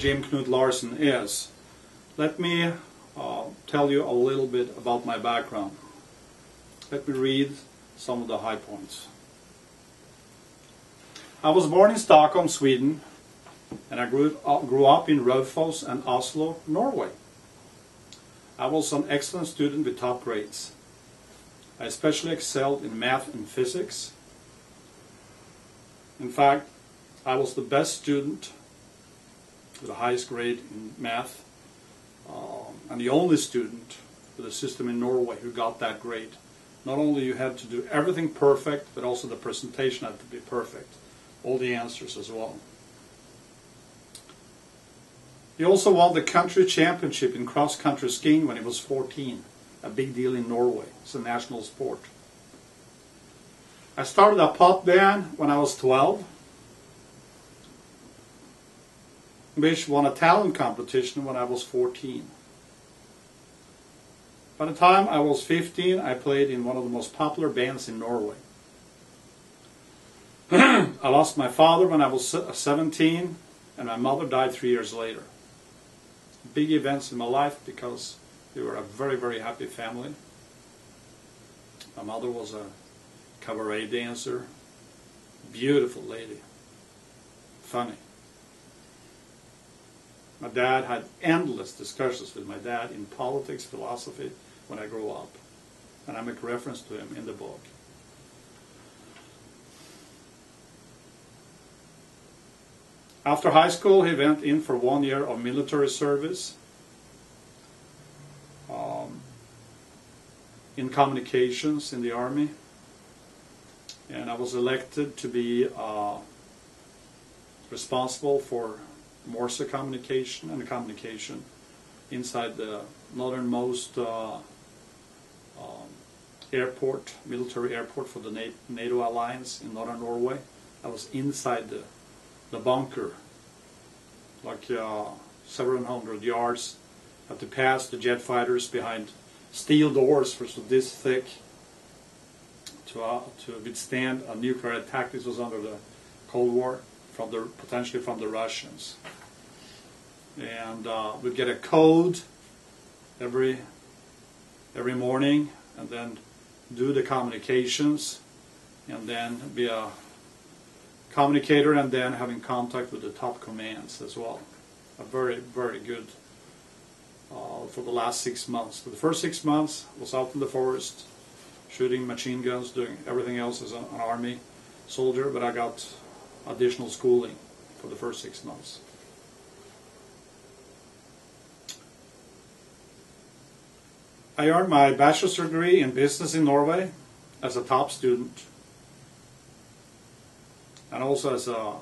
Jim Knut Larsson is. Let me uh, tell you a little bit about my background. Let me read some of the high points. I was born in Stockholm, Sweden, and I grew, uh, grew up in Raufoss and Oslo, Norway. I was an excellent student with top grades. I especially excelled in math and physics. In fact, I was the best student with the highest grade in math, um, and the only student with a system in Norway who got that grade. Not only you had to do everything perfect, but also the presentation had to be perfect. All the answers as well. He also won the country championship in cross-country skiing when he was 14, a big deal in Norway. It's a national sport. I started a pop band when I was 12, which won a talent competition when I was 14. By the time I was 15, I played in one of the most popular bands in Norway. I lost my father when I was 17, and my mother died three years later big events in my life because we were a very, very happy family. My mother was a cabaret dancer, beautiful lady, funny. My dad had endless discussions with my dad in politics, philosophy when I grew up. And I make reference to him in the book. After high school, he went in for one year of military service um, in communications in the army. And I was elected to be uh, responsible for Morse communication and communication inside the northernmost uh, um, airport, military airport for the NATO alliance in northern Norway. I was inside the the bunker, like uh, several hundred yards. Have to pass the jet fighters behind steel doors, which were this thick, to uh, to withstand a nuclear attack. This was under the Cold War, from the potentially from the Russians. And uh, we'd get a code every every morning, and then do the communications, and then be a communicator and then having contact with the top commands as well. A very, very good uh, for the last six months. For the first six months was out in the forest, shooting machine guns, doing everything else as an, an army soldier, but I got additional schooling for the first six months. I earned my bachelor's degree in business in Norway as a top student and also as a, uh,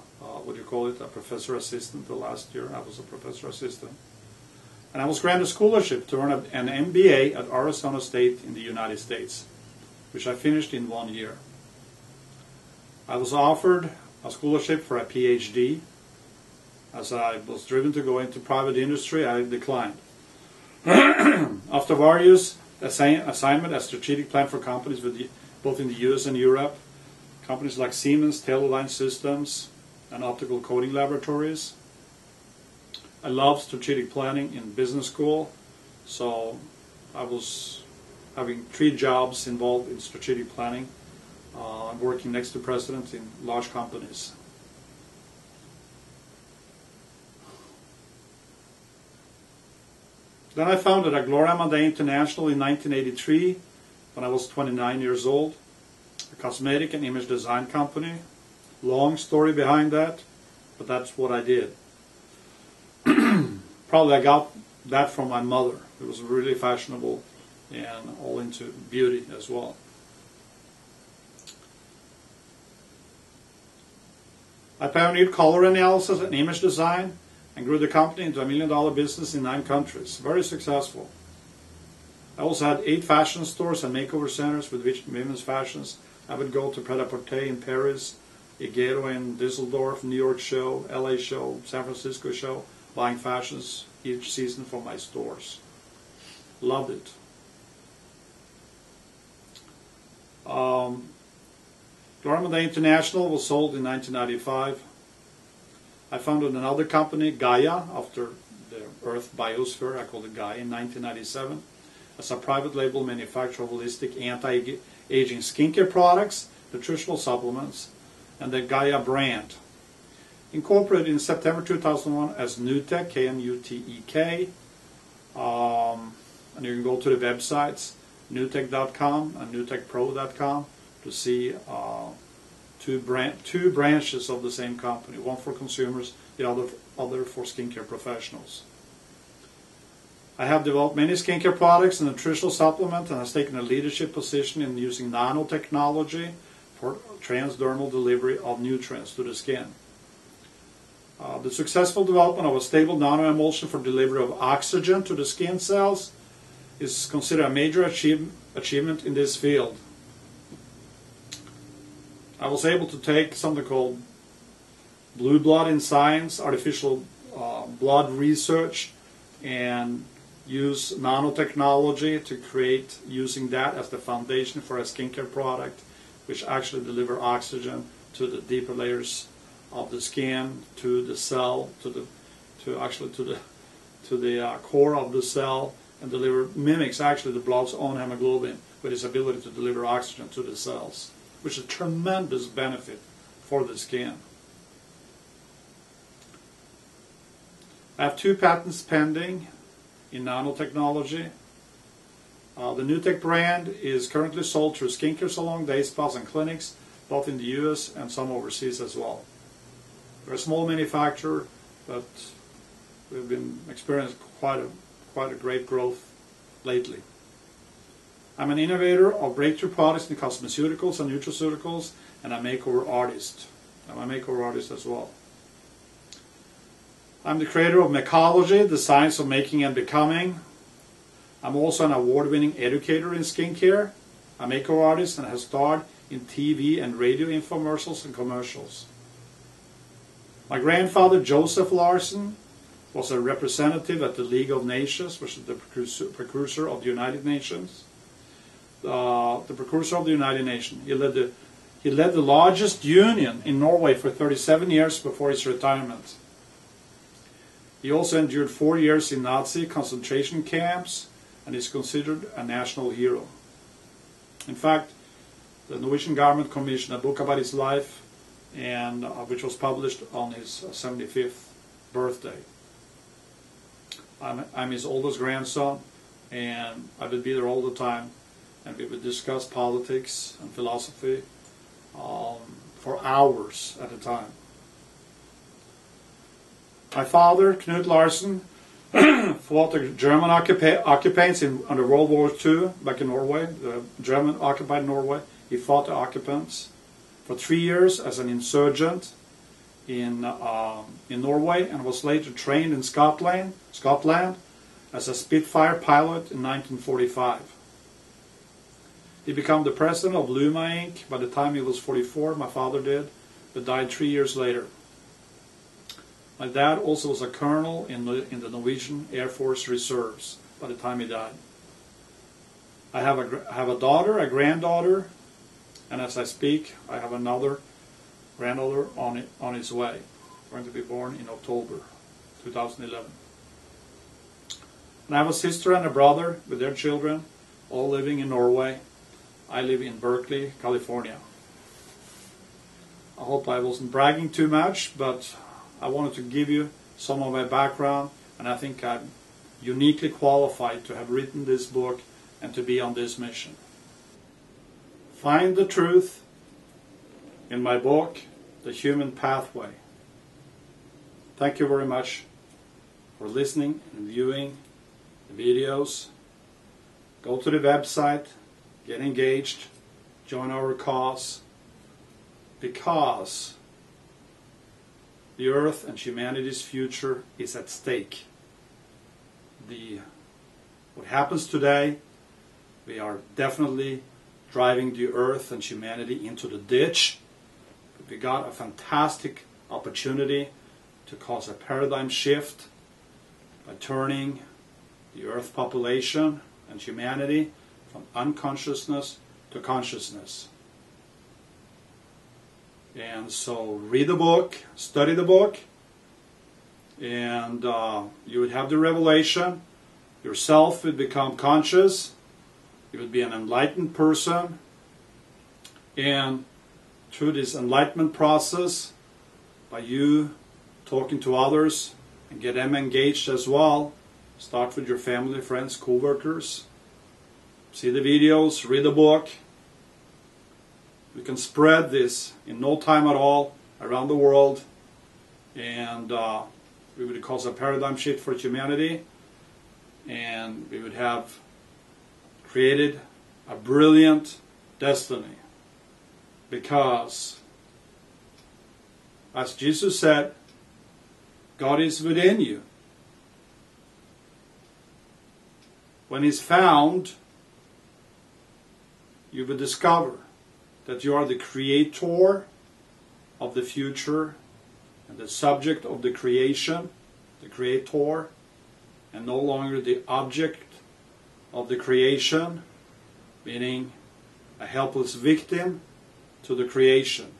what do you call it, a professor assistant the last year. I was a professor assistant. And I was granted a scholarship to earn an MBA at Arizona State in the United States, which I finished in one year. I was offered a scholarship for a PhD. As I was driven to go into private industry, I declined. After various assign assignment as strategic plan for companies the, both in the US and Europe, companies like Siemens, Teledyne Systems, and Optical Coating Laboratories. I love strategic planning in business school, so I was having three jobs involved in strategic planning, uh, working next to presidents in large companies. Then I founded Agloria Mande International in 1983 when I was 29 years old a cosmetic and image design company. Long story behind that, but that's what I did. Probably I got that from my mother. It was really fashionable and all into beauty as well. I pioneered color analysis and image design and grew the company into a million dollar business in nine countries. Very successful. I also had eight fashion stores and makeover centers with women's fashions I would go to Pret-a-Porter in Paris, Igedo in Düsseldorf, New York show, LA show, San Francisco show, buying fashions each season for my stores. Loved it. Um, Mande International was sold in 1995. I founded another company, Gaia, after the Earth biosphere. I called it Gaia in 1997 as a private label manufacturer of holistic anti-aging skincare products, nutritional supplements, and the Gaia brand. Incorporated in September 2001 as Knutek, K-N-U-T-E-K. Um, and you can go to the websites, knutek.com and knutekpro.com to see uh, two, two branches of the same company, one for consumers, the other, other for skincare professionals. I have developed many skincare products and nutritional supplements and has taken a leadership position in using nanotechnology for transdermal delivery of nutrients to the skin. Uh, the successful development of a stable nanoemulsion for delivery of oxygen to the skin cells is considered a major achieve, achievement in this field. I was able to take something called blue blood in science, artificial uh, blood research, and use nanotechnology to create using that as the foundation for a skincare product which actually deliver oxygen to the deeper layers of the skin to the cell to the to actually to the to the uh, core of the cell and deliver mimics actually the blood's own hemoglobin with its ability to deliver oxygen to the cells which is a tremendous benefit for the skin I have two patents pending in nanotechnology. Uh, the Knutek brand is currently sold through skincare salon, day spas, and clinics, both in the US and some overseas as well. We're a small manufacturer, but we've been experiencing quite a, quite a great growth lately. I'm an innovator of breakthrough products in cosmeceuticals and nutraceuticals, and a makeover artist. I'm a makeover artist as well. I'm the creator of Makology, the science of making and becoming. I'm also an award-winning educator in skincare, I make a makeover artist, and have starred in TV and radio infomercials and commercials. My grandfather, Joseph Larson, was a representative at the League of Nations, which is the precursor of the United Nations. Uh, the precursor of the United Nations. He led the he led the largest union in Norway for 37 years before his retirement. He also endured four years in Nazi concentration camps and is considered a national hero. In fact, the Norwegian government commissioned a book about his life, and uh, which was published on his 75th birthday. I'm, I'm his oldest grandson, and I would be there all the time, and we would discuss politics and philosophy um, for hours at a time. My father, Knut Larsson, fought the German occupa- occupants in, under World War II back in Norway, the German occupied Norway. He fought the occupants for three years as an insurgent in, uh, in Norway and was later trained in Scotland, Scotland as a Spitfire pilot in 1945. He became the president of Luma Inc. by the time he was 44, my father did, but died three years later. My dad also was a colonel in the, in the Norwegian Air Force Reserves by the time he died. I have a, I have a daughter, a granddaughter, and as I speak, I have another granddaughter on, it, on its way, going to be born in October 2011. And I have a sister and a brother with their children, all living in Norway. I live in Berkeley, California. I hope I wasn't bragging too much, but I wanted to give you some of my background, and I think I'm uniquely qualified to have written this book and to be on this mission. Find the truth in my book, The Human Pathway. Thank you very much for listening and viewing the videos. Go to the website, get engaged, join our cause, because the earth and humanity's future is at stake. The, what happens today, we are definitely driving the earth and humanity into the ditch. But we got a fantastic opportunity to cause a paradigm shift by turning the earth population and humanity from unconsciousness to consciousness. And so read the book, study the book, and uh, you would have the revelation. Yourself would become conscious. You would be an enlightened person. And through this enlightenment process, by you talking to others and get them engaged as well, start with your family, friends, co-workers. See the videos, read the book. We can spread this in no time at all around the world. And uh, we would cause a paradigm shift for humanity. And we would have created a brilliant destiny. Because, as Jesus said, God is within you. When He's found, you will discover that you are the creator of the future and the subject of the creation, the creator, and no longer the object of the creation, meaning a helpless victim to the creation.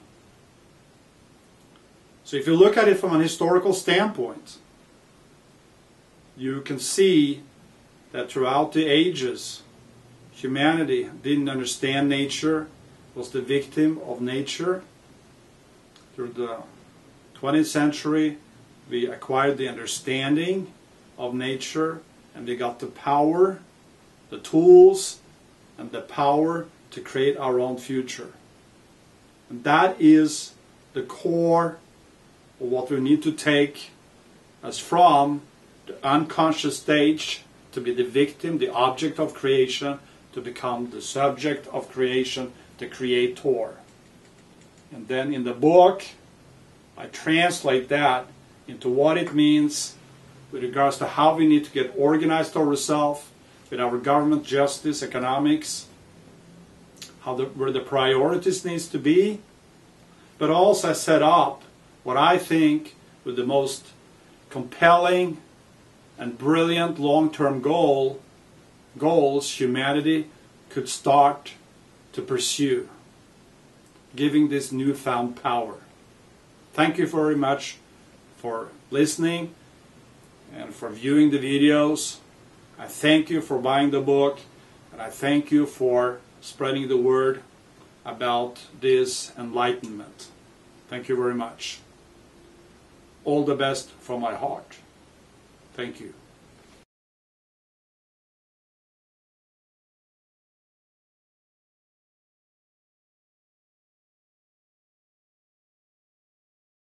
So if you look at it from an historical standpoint, you can see that throughout the ages, humanity didn't understand nature, was the victim of nature. Through the 20th century, we acquired the understanding of nature and we got the power, the tools, and the power to create our own future. And that is the core of what we need to take as from the unconscious stage to be the victim, the object of creation, to become the subject of creation, the creator. And then in the book, I translate that into what it means with regards to how we need to get organized ourselves with our government, justice, economics, how the, where the priorities needs to be, but also set up what I think with the most compelling and brilliant long-term goal goals humanity could start to pursue, giving this newfound power. Thank you very much for listening and for viewing the videos. I thank you for buying the book, and I thank you for spreading the word about this enlightenment. Thank you very much. All the best from my heart. Thank you.